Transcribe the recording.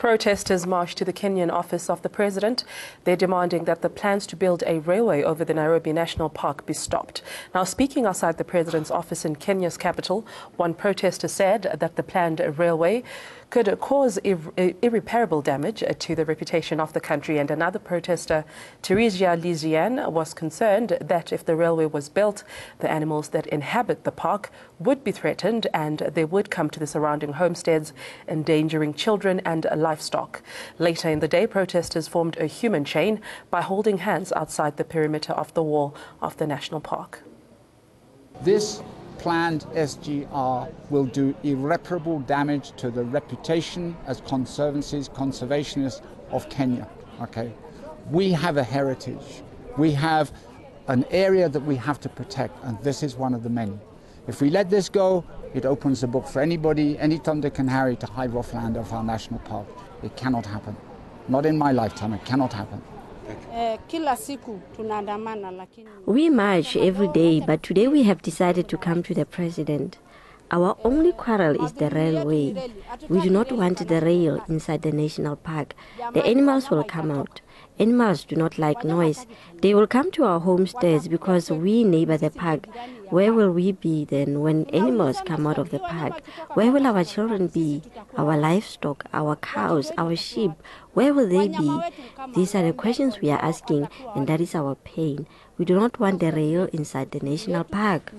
Protesters marched to the Kenyan office of the president. They're demanding that the plans to build a railway over the Nairobi National Park be stopped. Now, speaking outside the president's office in Kenya's capital, one protester said that the planned railway could cause ir- irreparable damage to the reputation of the country. And another protester, Teresia Lizian, was concerned that if the railway was built, the animals that inhabit the park would be threatened and they would come to the surrounding homesteads, endangering children and livestock. Later in the day, protesters formed a human chain by holding hands outside the perimeter of the wall of the national park. This planned SGR will do irreparable damage to the reputation as conservancies, conservationists of Kenya. Okay, we have a heritage. We have an area that we have to protect, and this is one of the many. If we let this go, it opens the book for anybody, any Tom, Dick, and Harry to hide off land of our national park. It cannot happen. Not in my lifetime. It cannot happen. We march every day, but today we have decided to come to the president. Our only quarrel is the railway. We do not want the rail inside the national park. The animals will come out. Animals do not like noise. They will come to our homesteads because we neighbor the park. Where will we be then when animals come out of the park? Where will our children be? Our livestock, our cows, our sheep, where will they be? These are the questions we are asking, and that is our pain. We do not want the rail inside the national park.